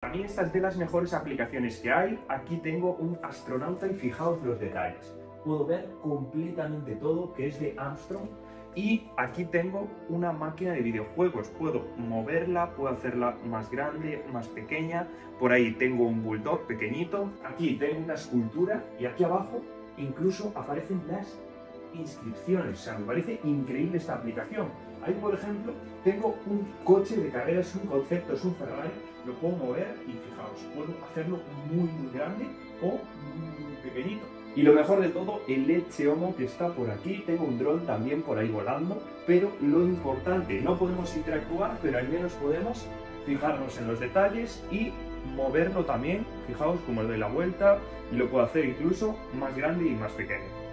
Para mí esta es de las mejores aplicaciones que hay. Aquí tengo un astronauta y fijaos los detalles. Puedo ver completamente todo que es de Armstrong y aquí tengo una máquina de videojuegos. Puedo moverla, puedo hacerla más grande, más pequeña. Por ahí tengo un bulldog pequeñito. Aquí tengo una escultura y aquí abajo incluso aparecen las inscripciones. O sea, me parece increíble esta aplicación. Ahí, por ejemplo, tengo un coche de carreras, un concepto, es un Ferrari. Lo puedo mover y fijaos, puedo hacerlo muy, muy grande o muy pequeñito. Y lo mejor de todo, el leche homo que está por aquí. Tengo un dron también por ahí volando. Pero lo importante, no podemos interactuar, pero al menos podemos fijarnos en los detalles y moverlo también. Fijaos como le doy la vuelta y lo puedo hacer incluso más grande y más pequeño.